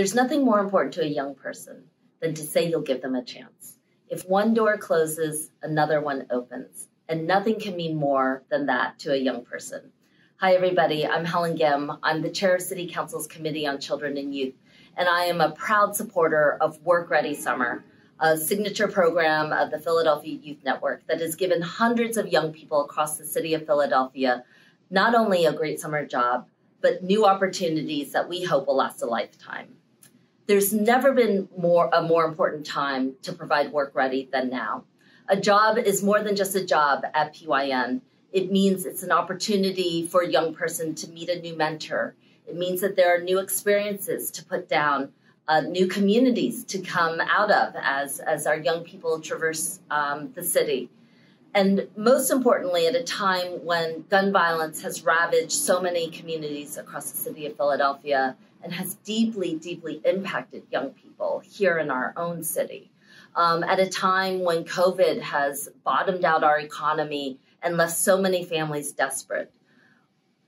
There's nothing more important to a young person than to say you'll give them a chance. If one door closes, another one opens. And nothing can mean more than that to a young person. Hi, everybody. I'm Helen Gym. I'm the chair of City Council's Committee on Children and Youth, and I am a proud supporter of Work Ready Summer, a signature program of the Philadelphia Youth Network that has given hundreds of young people across the city of Philadelphia not only a great summer job, but new opportunities that we hope will last a lifetime. There's never been more a more important time to provide work ready than now. A job is more than just a job at PYN. It means it's an opportunity for a young person to meet a new mentor. It means that there are new experiences to put down, uh, new communities to come out of as, as our young people traverse um, the city. And most importantly, at a time when gun violence has ravaged so many communities across the city of Philadelphia and has deeply, deeply impacted young people here in our own city, um, at a time when COVID has bottomed out our economy and left so many families desperate.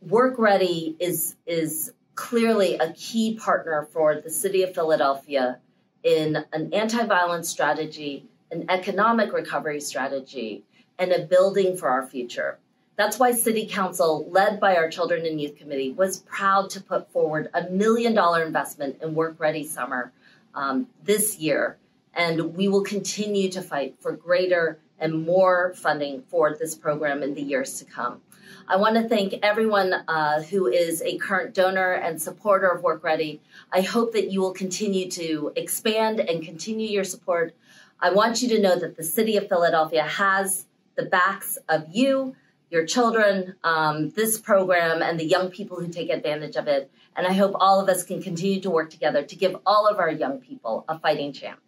Work Ready is, is clearly a key partner for the city of Philadelphia in an anti violence strategy, an economic recovery strategy, and a building for our future. That's why City Council, led by our Children and Youth Committee, was proud to put forward a million dollar investment in Work Ready Summer um, this year. And we will continue to fight for greater and more funding for this program in the years to come. I want to thank everyone uh, who is a current donor and supporter of Work Ready. I hope that you will continue to expand and continue your support. I want you to know that the City of Philadelphia has the backs of you, your children, um, this program, and the young people who take advantage of it. And I hope all of us can continue to work together to give all of our young people a fighting chance.